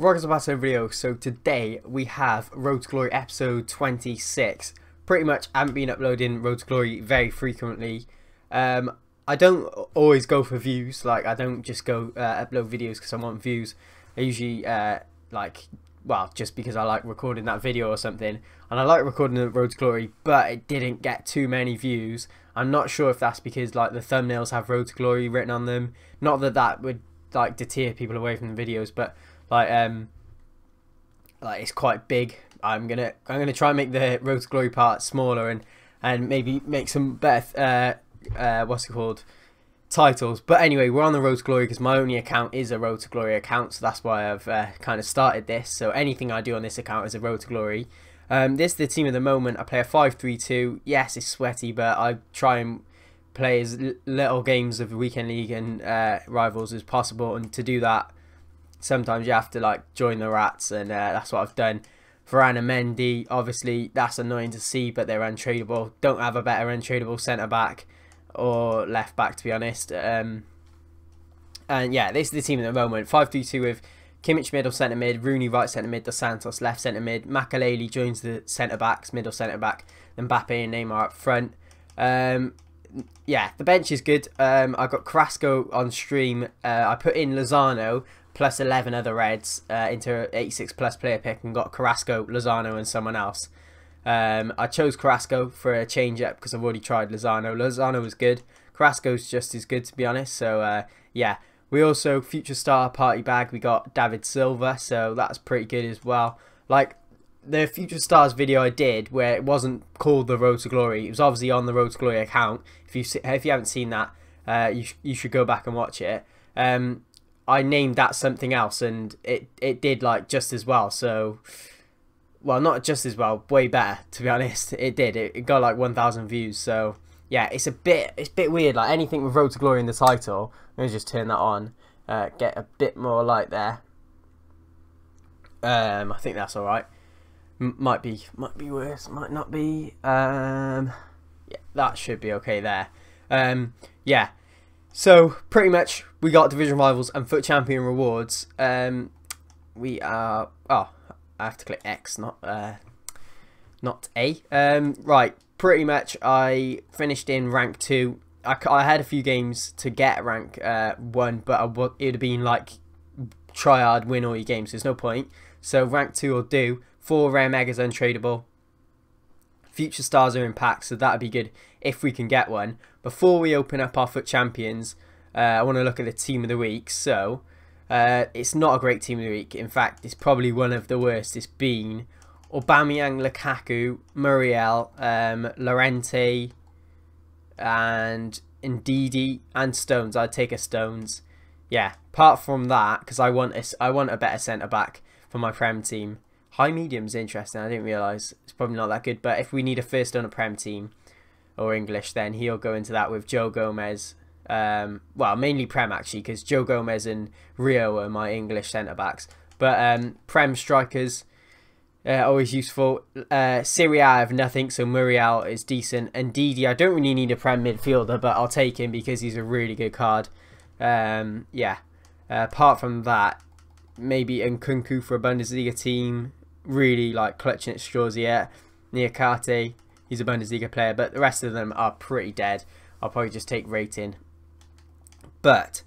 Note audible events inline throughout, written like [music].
Welcome back to video. So today we have Road to Glory episode 26. Pretty much I haven't been uploading Road to Glory very frequently. Um, I don't always go for views. Like I don't just go uh, upload videos because I want views. I usually uh, like well just because I like recording that video or something. And I like recording the Road to Glory, but it didn't get too many views. I'm not sure if that's because like the thumbnails have Road to Glory written on them. Not that that would like deter people away from the videos, but like um like it's quite big. I'm gonna I'm gonna try and make the Road to Glory part smaller and and maybe make some better uh, uh what's it called titles. But anyway, we're on the Road to Glory because my only account is a Road to Glory account, so that's why I've uh, kind of started this. So anything I do on this account is a Road to Glory. Um, this is the team of the moment. I play a 5-3-2. Yes, it's sweaty, but I try and play as little games of weekend league and uh, rivals as possible. And to do that, sometimes you have to like join the rats, and uh, that's what I've done. Varane and Mendy, obviously that's annoying to see, but they're untradeable. Don't have a better untradeable centre back or left back to be honest. Um, and yeah, this is the team at the moment. 5-3-2 with Kimmich middle centre mid, Rooney right centre mid, Dos Santos left centre mid, Makelele joins the centre backs, middle centre back, then Mbappe and Neymar up front. Um, yeah, the bench is good. Um, I got Carrasco on stream. Uh, I put in Lozano, plus 11 other Reds uh, into 86 plus player pick and got Carrasco, Lozano and someone else. Um, I chose Carrasco for a change up because I've already tried Lozano. Lozano was good. Carrasco's just as good to be honest. So uh, yeah, we also future star party bag. We got David Silva, so that's pretty good as well. Like the future stars video I did where it wasn't called the Road to Glory. It was obviously on the Road to Glory account. If you if you haven't seen that, uh, you sh you should go back and watch it. Um, I named that something else and it, it did like just as well. So, well, not just as well, way better to be [laughs] honest. It did. It, it got like 1,000 views. So yeah, it's a bit it's a bit weird. Like anything with Road to Glory in the title, let me just turn that on. Uh, get a bit more light there. Um, I think that's all right. M might be might be worse. Might not be. Um, yeah, that should be okay there. Um, yeah. So pretty much we got division rivals and FUT Champion rewards. Um, we are. Oh, I have to click X, not uh, not A. Um, right. Pretty much, I finished in rank two. I, I had a few games to get rank uh, one, but I it would have been like try hard, win all your games. There's no point. So rank two will do. Four rare megas untradeable. Future stars are in packs, so that'd be good if we can get one. Before we open up our FUT Champions, uh, I want to look at the team of the week. So, uh, it's not a great team of the week. In fact, it's probably one of the worst it's been. Aubameyang, Lukaku, Muriel, um, Llorente, and Ndidi, and Stones. I'd take a Stones. Yeah, apart from that, because I want want a better centre back for my Prem team. High medium's interesting. I didn't realise it's probably not that good. But if we need a first on a Prem team or English, then he'll go into that with Joe Gomez. Um, well, mainly Prem actually, because Joe Gomez and Rio are my English centre backs. But um, Prem strikers. Uh, always useful. Uh, Serie A, I have nothing, so Muriel is decent. Ndidi, I don't really need a Prem midfielder, but I'll take him because he's a really good card. Um, yeah. Uh, apart from that, maybe Nkunku for a Bundesliga team. Really like clutching at straws yet. Niakhaté, he's a Bundesliga player, but the rest of them are pretty dead. I'll probably just take rating. But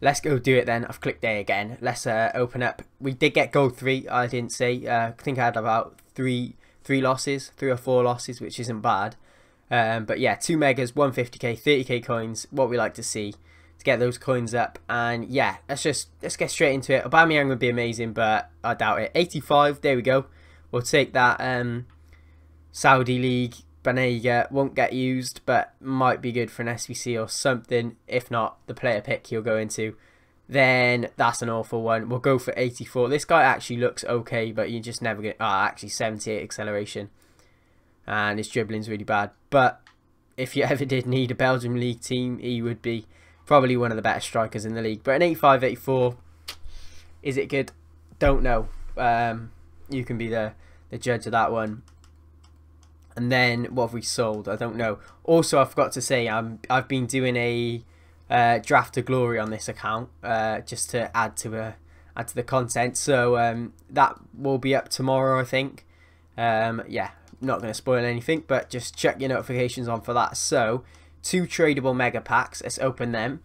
let's go do it then. I've clicked A again. Let's uh, open up. We did get gold three. I didn't say. Uh, I think I had about three three losses, three or four losses, which isn't bad. Um, but yeah, two megas, 150k, 30k coins. What we like to see to get those coins up. And yeah, let's just let's get straight into it. Aubameyang would be amazing, but I doubt it. 85. There we go. We'll take that. Um, Saudi League Banega won't get used, but might be good for an SBC or something. If not, the player pick he'll go into. Then that's an awful one. We'll go for 84. This guy actually looks okay, but you just never get. Ah, actually 78 acceleration, and his dribbling's really bad. But if you [laughs] ever did need a Belgium league team, he would be probably one of the better strikers in the league. But an 85, 84, is it good? Don't know. Um, you can be the the judge of that one. And then what have we sold? I don't know. Also, I forgot to say, I'm I've been doing a uh, draft to glory on this account uh, just to add to a add to the content. So um, that will be up tomorrow, I think. Um, yeah, not going to spoil anything, but just check your notifications on for that. So, two tradable mega packs. Let's open them.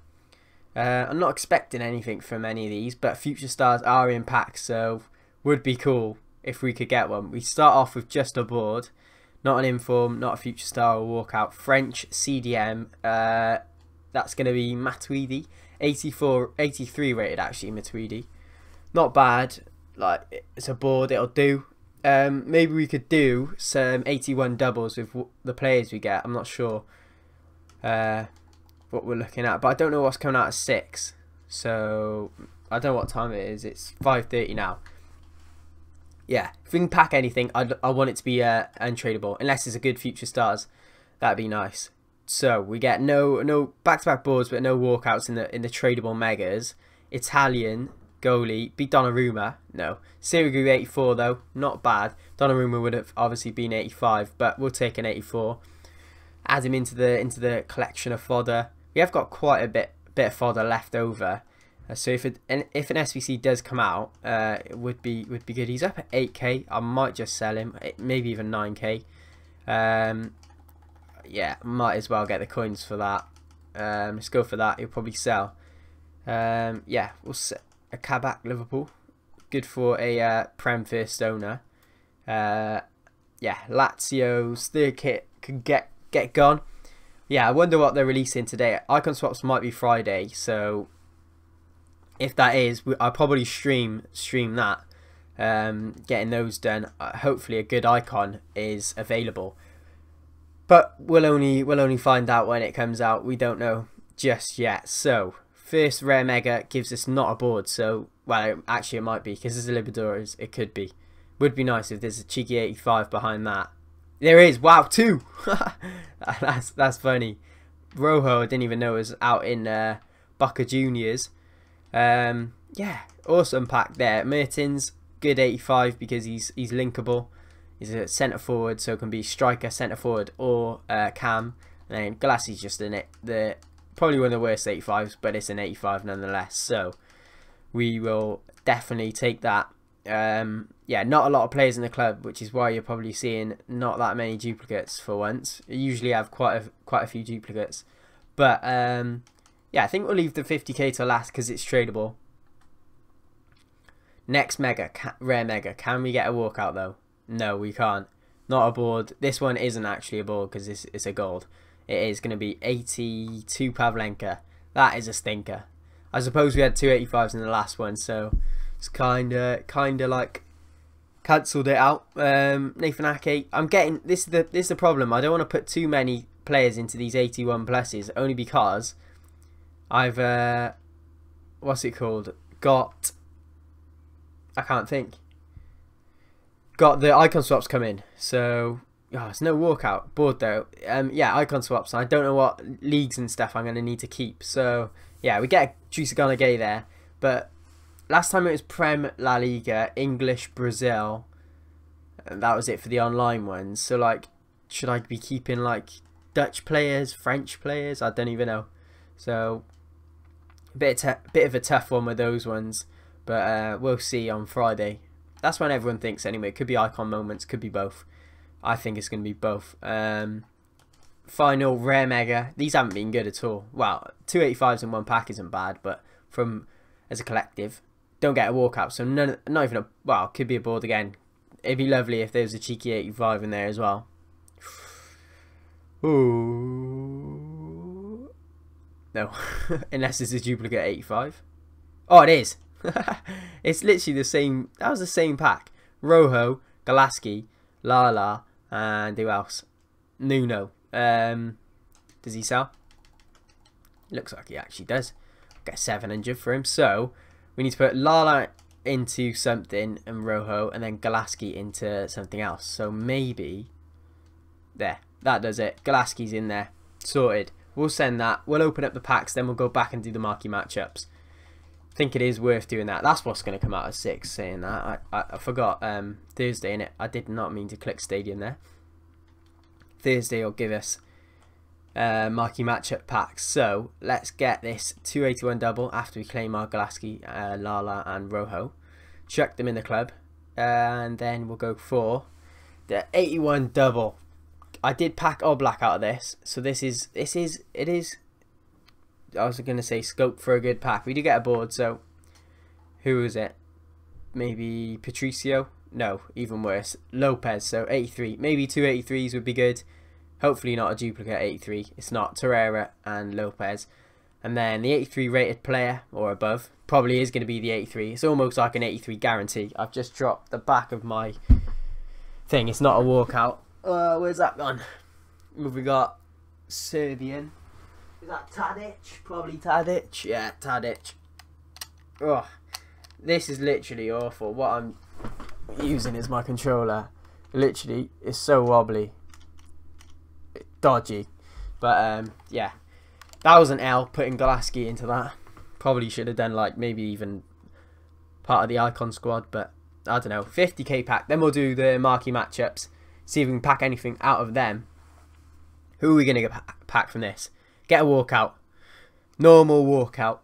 Uh, I'm not expecting anything from any of these, but future stars are in packs, so would be cool if we could get one. We start off with just a board, not an inform, not a future star or walkout. French CDM. Uh, that's going to be Matuidi, 84, 83 rated actually. Matuidi, not bad. Like it's a board, it'll do. Um, maybe we could do some 81 doubles with the players we get. I'm not sure uh, what we're looking at, but I don't know what's coming out at 6. So I don't know what time it is. It's 5.30 now. Yeah, if we can pack anything, I'd, I want it to be uh, untradeable. Unless it's a good future stars. That'd be nice. So we get no no back-to-back -back boards, but no walkouts in the in the tradable megas. Italian, goalie. Beat Donnarumma. No. Sirigu 84 though. Not bad. Donnarumma would have obviously been 85, but we'll take an 84. Add him into the into the collection of fodder. We have got quite a bit bit of fodder left over. Uh, so if it, if an SBC does come out, uh, it would be would be good. He's up at 8k. I might just sell him, maybe even 9k. Um, yeah, might as well get the coins for that. Um, let's go for that. He'll probably sell. Um, yeah, we'll set a Kabak Liverpool. Good for a uh, Prem first owner. Uh, yeah, Lazio's third kit can get get gone. Yeah, I wonder what they're releasing today. Icon swaps might be Friday, so if that is, I'll probably stream stream that. Um, getting those done. Uh, hopefully, a good icon is available, but we'll only we'll only find out when it comes out. We don't know just yet. So First rare mega gives us not a board, so well, actually it might be because there's a Libertadores. It could be. Would be nice if there's a cheeky 85 behind that. There is. Wow, two. [laughs] that's that's funny. Rojo, I didn't even know was out in uh, Boca Juniors. Um, yeah, awesome pack there. Mertens, good 85 because he's he's linkable. He's a centre forward, so can be striker, centre forward, or uh, cam. And then just in it. The probably one of the worst 85s, but it's an 85 nonetheless. So we will definitely take that. Um, yeah, not a lot of players in the club, which is why you're probably seeing not that many duplicates for once. You usually have quite a quite a few duplicates, but um, yeah, I think we'll leave the 50k to last because it's tradable. Next mega, rare mega. Can we get a walkout though? No, we can't. Not a board. This one isn't actually a board because it's, it's a gold it is going to be 82 Pavlenka. That is a stinker. I suppose we had 285s in the last one, so it's kind of kind of like cancelled it out. Um, Nathan Ake, I'm getting this is the this is the problem. I don't want to put too many players into these 81 pluses only because I've uh, what's it called? Got I can't think. Got the icon swaps come in, so Oh, it's no walkout. Board though. Um, yeah, icon swaps. I don't know what leagues and stuff I'm going to need to keep. So, yeah, we get gonna Gay there. But last time it was Prem, La Liga, English, Brazil. And that was it for the online ones. So, like, should I be keeping, like, Dutch players, French players? I don't even know. So, bit, bit of a tough one with those ones. But uh, we'll see on Friday. That's when everyone thinks anyway. Could be icon moments, could be both. I think it's going to be both. Um, final rare mega. These haven't been good at all. Well, 285s in one pack isn't bad, but from as a collective, don't get a walkout. So none, not even a well, could be a board again. It'd be lovely if there was a cheeky 85 in there as well. [sighs] Ooh. No, [laughs] unless it's a duplicate 85. Oh, it is. [laughs] it's literally the same. That was the same pack. Rojo, Galaski, Lala, and who else? Nuno. Um, does he sell? Looks like he actually does. Get 700 for him. So, we need to put Lala into something and Rojo and then Galaski into something else. So maybe there. That does it. Galaski's in there. Sorted. We'll send that. We'll open up the packs. Then we'll go back and do the marquee matchups I think it is worth doing that. That's what's going to come out of six. Saying that, I, I, I forgot um, Thursday in it. I did not mean to click Stadium there. Thursday will give us uh, marquee matchup packs. So let's get this 281 double after we claim our Golaski, uh, Lala, and Rojo. Chuck them in the club, and then we'll go for the 81 double. I did pack Oblak out of this, so this is this is it is. I was gonna say scope for a good pack. We do get a board, so who is it? Maybe Patricio. No, even worse. Lopez. So 83. Maybe two 83s would be good. Hopefully not a duplicate 83. It's not Torreira and Lopez. And then the 83 rated player or above probably is going to be the 83. It's almost like an 83 guarantee. I've just dropped the back of my thing. It's not a walkout. Uh, where's that gone? We got Serbian. Is that Tadic? Probably Tadic. Yeah, Tadic. Oh, this is literally awful. What I'm using is my controller. Literally, it's so wobbly dodgy. But um, yeah, that was an L putting Golaski into that. Probably should have done like maybe even part of the icon squad, but I don't know. 50k pack. Then we'll do the marquee matchups. See if we can pack anything out of them. Who are we going to pack from this? Get a walkout. Normal walkout.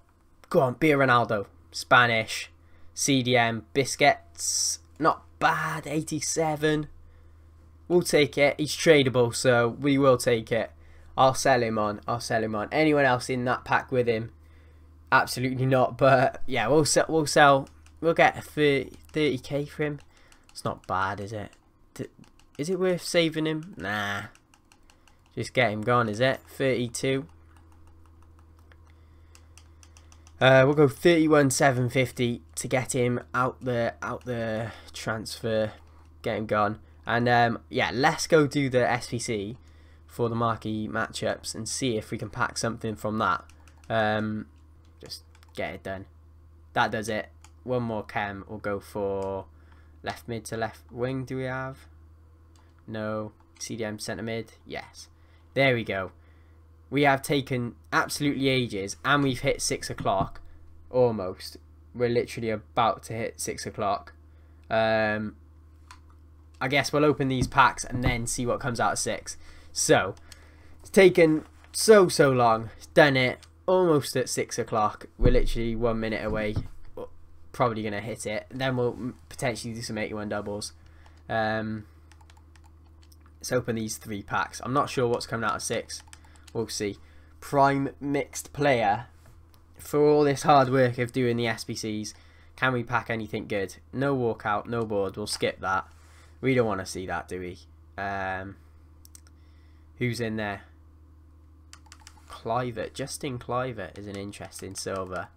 Go on, be a Ronaldo. Spanish. CDM. Biscuits. Not bad. 87. We'll take it. He's tradable, so we will take it. I'll sell him on. I'll sell him on. Anyone else in that pack with him? Absolutely not. But yeah, we'll sell. We'll sell. We'll get 30, k for him. It's not bad, is it? Is it worth saving him? Nah. Just get him gone, is it? 32. Uh, we'll go 31 750 to get him out the out the transfer. Get him gone. And um, yeah, let's go do the SBC for the marquee matchups and see if we can pack something from that. Um, just get it done. That does it. One more chem. We'll go for left mid to left wing. Do we have? No. CDM centre mid. Yes. There we go. We have taken absolutely ages and we've hit 6 o'clock. Almost. We're literally about to hit 6 o'clock. Um, I guess we'll open these packs and then see what comes out of six. So, it's taken so, so long. It's done it almost at six o'clock. We're literally one minute away. Probably going to hit it. Then we'll potentially do some 81 doubles. Um, let's open these three packs. I'm not sure what's coming out of six. We'll see. Prime mixed player. For all this hard work of doing the SBCs, can we pack anything good? No walkout, no board. We'll skip that. We don't want to see that, do we? Um, who's in there? Kluivert. Justin Kluivert is an interesting silver.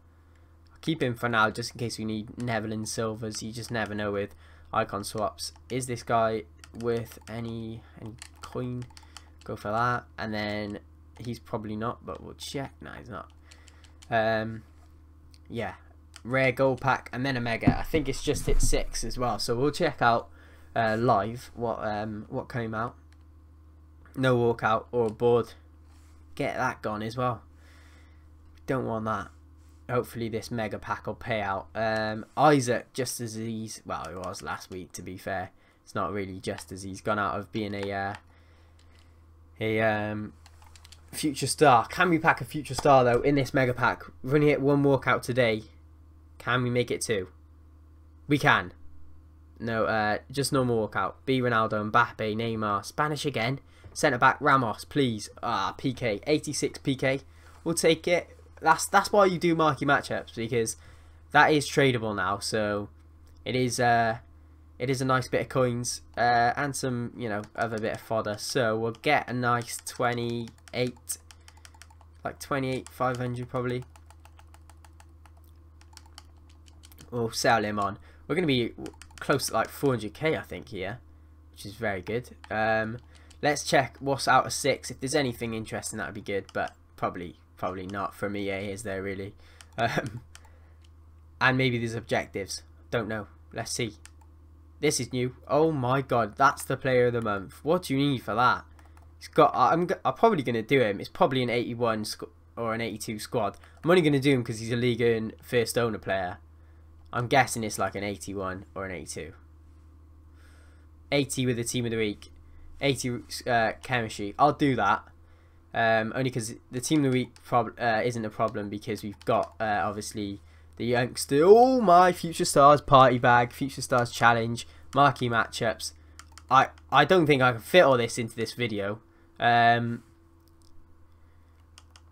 I'll keep him for now just in case we need Netherlands silvers. You just never know with icon swaps. Is this guy worth any, any coin? Go for that. And then he's probably not, but we'll check. No, he's not. Um, yeah. Rare gold pack and then a mega. I think it's just hit six as well. So we'll check out uh, live what um, what came out. No walkout or board. Get that gone as well. Don't want that. Hopefully this mega pack will pay out. Um, Isak, just as he's well, it was last week to be fair. It's not really just as he's gone out of being a uh, a um, future star. Can we pack a future star though in this mega pack? We've only hit one walkout today. Can we make it two? We can. No, uh, just normal walkout. B Ronaldo, Mbappe, Neymar, Spanish again. Centre back Ramos, please. Ah, Piqué, 86 Piqué. We'll take it. That's that's why you do marquee matchups because that is tradable now. So it is uh it is a nice bit of coins uh, and some you know other bit of fodder. So we'll get a nice 28, like 28 500 probably. We'll sell him on. We're gonna be close to like 400k I think here which is very good um, let's check what's out of six if there's anything interesting that would be good but probably probably not from EA is there really [laughs] um, and maybe there's objectives don't know let's see this is new oh my god that's the player of the month what do you need for that it's got I'm, I'm probably going to do him it's probably an 81 or an 82 squad I'm only going to do him because he's a league and first owner player I'm guessing it's like an 81 or an 82. 80 with the team of the week. 80 uh, chemistry. I'll do that. Um, only because the team of the week prob- uh, isn't a problem because we've got uh, obviously the youngster, all my future stars party bag, future stars challenge, marquee matchups. I I don't think I can fit all this into this video. Um,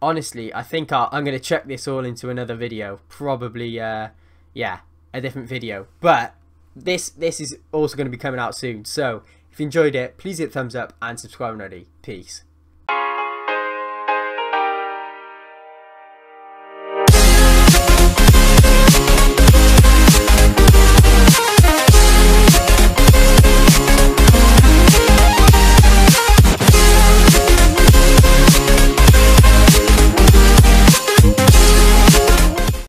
honestly, I think i am going to check this all into another video. Probably, uh, yeah, a different video. But this this is also going to be coming out soon. So if you enjoyed it, please hit thumbs up and subscribe already. Peace.